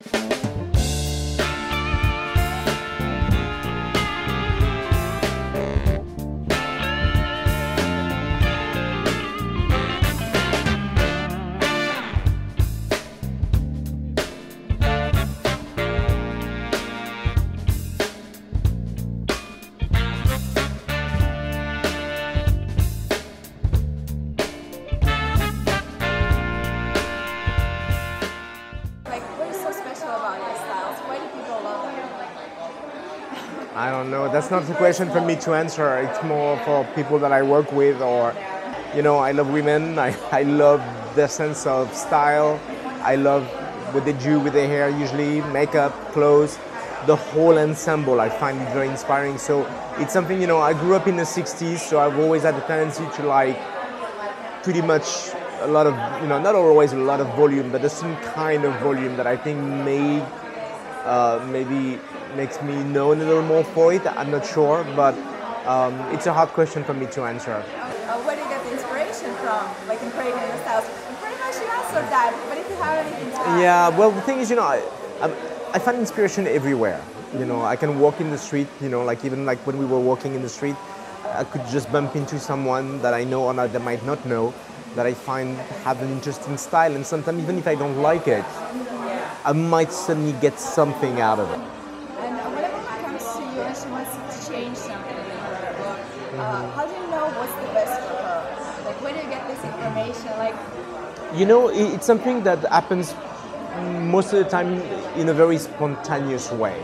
Like, I don't know. That's not a question for me to answer. It's more for people that I work with, or, you know, I love women. I, I love the sense of style. I love what they do with their hair, usually makeup, clothes, the whole ensemble. I find it very inspiring. So it's something, you know, I grew up in the 60s, so I've always had a tendency to like pretty much a lot of, you know, not always a lot of volume, but there's some kind of volume that I think made uh, maybe makes me known a little more for it. I'm not sure, but um, it's a hard question for me to answer. Uh, where do you get the inspiration from, like in creating your styles? Pretty much you answered that, but if you have anything to add. Yeah, well, the thing is, you know, I, I, I find inspiration everywhere. You know, I can walk in the street, you know, like even like when we were walking in the street, I could just bump into someone that I know or not, that might not know, that I find have an interesting style, and sometimes even if I don't like it, I might suddenly get something out of it. And whenever it comes to you and she wants to change something in her look, uh, how do you know what's the best for her? Like, where do you get this information? Like, You know, it's something that happens most of the time in a very spontaneous way.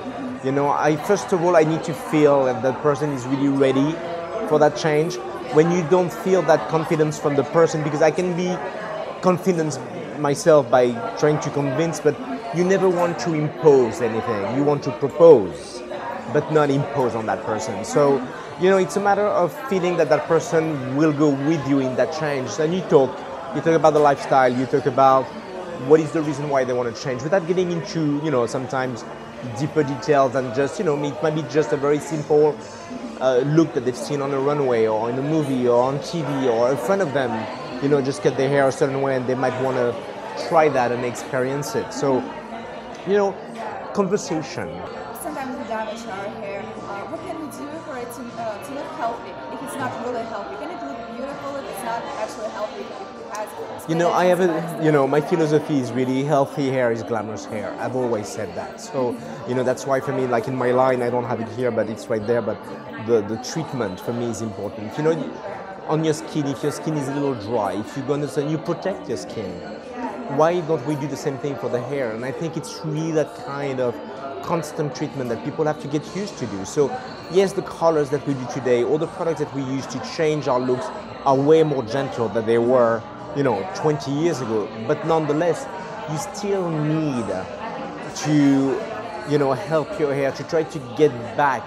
You know, I first of all I need to feel that that person is really ready for that change. When you don't feel that confidence from the person, because I can be confident myself by trying to convince, but you never want to impose anything. You want to propose, but not impose on that person. So, you know, it's a matter of feeling that that person will go with you in that change. And you talk, you talk about the lifestyle, you talk about what is the reason why they want to change without getting into, you know, sometimes deeper details and just, you know, it might be just a very simple uh, look that they've seen on a runway or in a movie or on TV or in front of them, you know, just cut their hair a certain way and they might want to try that and experience it. So, you know, conversation. sometimes damage our hair. Uh, what can we do for it to, uh, to look healthy? If it's not really healthy, can it look beautiful if it's not actually healthy? You know, I have a, you know, my philosophy is really healthy hair is glamorous hair. I've always said that. So, you know, that's why for me, like in my line, I don't have it here, but it's right there. But the, the treatment for me is important. You know, on your skin, if your skin is a little dry, if you're gonna, so you protect your skin. Why don't we do the same thing for the hair? And I think it's really that kind of constant treatment that people have to get used to do. So, yes, the colors that we do today, all the products that we use to change our looks are way more gentle than they were, you know, 20 years ago. But nonetheless, you still need to, you know, help your hair to try to get back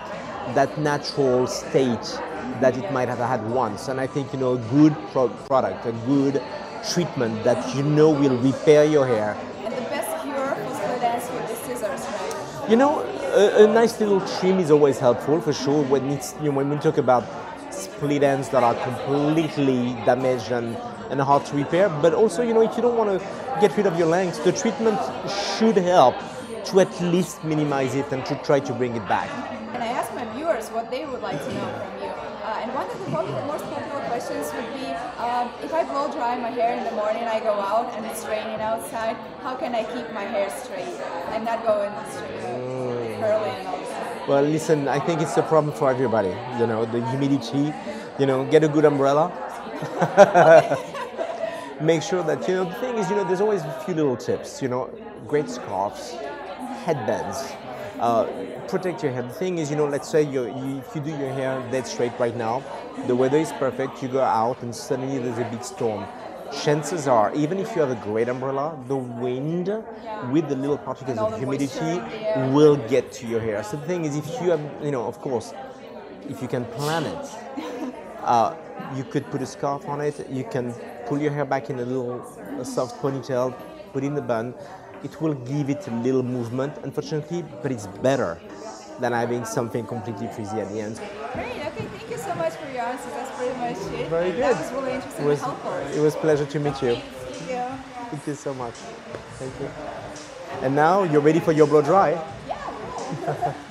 that natural state that it might have had once. And I think, you know, a good pro- product, a good treatment that you know will repair your hair And the best cure for split ends with the scissors, right? You know, a, a nice little trim is always helpful for sure. When it's you know, when we talk about split ends that are completely damaged and, and hard to repair, but also you know if you don't want to get rid of your length, the treatment should help to at least minimize it and to try to bring it back. And I asked my viewers what they would like to know from you. Uh, and one of the most popular questions would be, um, if I blow dry my hair in the morning, I go out and it's raining outside, how can I keep my hair straight and not go in straight, uh, curly and all? Well, listen, I think it's a problem for everybody. You know, the humidity. You know, get a good umbrella. Make sure that you know. The thing is, you know, there's always a few little tips. You know, great scarves, headbands. Uh, protect your hair. The thing is, you know, let's say you if you do your hair dead straight right now, the weather is perfect. You go out and suddenly there's a big storm. Chances are, even if you have a great umbrella, the wind with the little particles of humidity will get to your hair. So the thing is, if you have, you know, of course, if you can plan it, uh, you could put a scarf on it. You can pull your hair back in a little a soft ponytail, put in the bun. It will give it a little movement, unfortunately, but it's better than having something completely frizzy at the end. Great, okay, thank you so much for your answers. That's pretty much it. Very That good. was really interesting It was, it was a pleasure to meet you. Thank you. Thank you so much. Thank you. And now you're ready for your blow dry. Yeah.